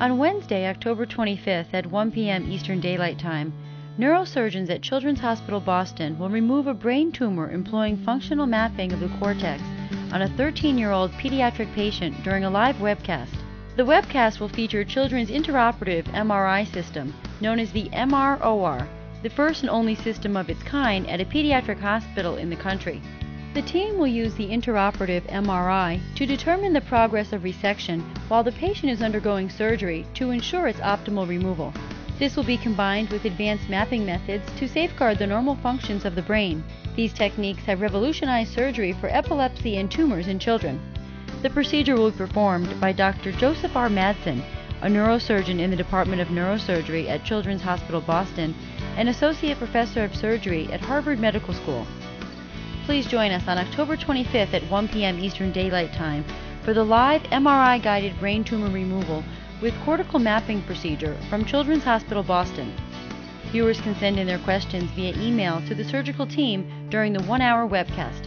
On Wednesday, October 25th at 1 p.m. Eastern Daylight Time, neurosurgeons at Children's Hospital Boston will remove a brain tumor employing functional mapping of the cortex on a 13 year old pediatric patient during a live webcast. The webcast will feature children's intraoperative MRI system, known as the MROR, the first and only system of its kind at a pediatric hospital in the country. The team will use the intraoperative MRI to determine the progress of resection while the patient is undergoing surgery to ensure its optimal removal. This will be combined with advanced mapping methods to safeguard the normal functions of the brain. These techniques have revolutionized surgery for epilepsy and tumors in children. The procedure will be performed by Dr. Joseph R. Madsen, a neurosurgeon in the Department of Neurosurgery at Children's Hospital Boston and Associate Professor of Surgery at Harvard Medical School. Please join us on October 25th at 1 p.m. Eastern Daylight Time for the live MRI guided brain tumor removal with cortical mapping procedure from Children's Hospital Boston. Viewers can send in their questions via email to the surgical team during the one hour webcast.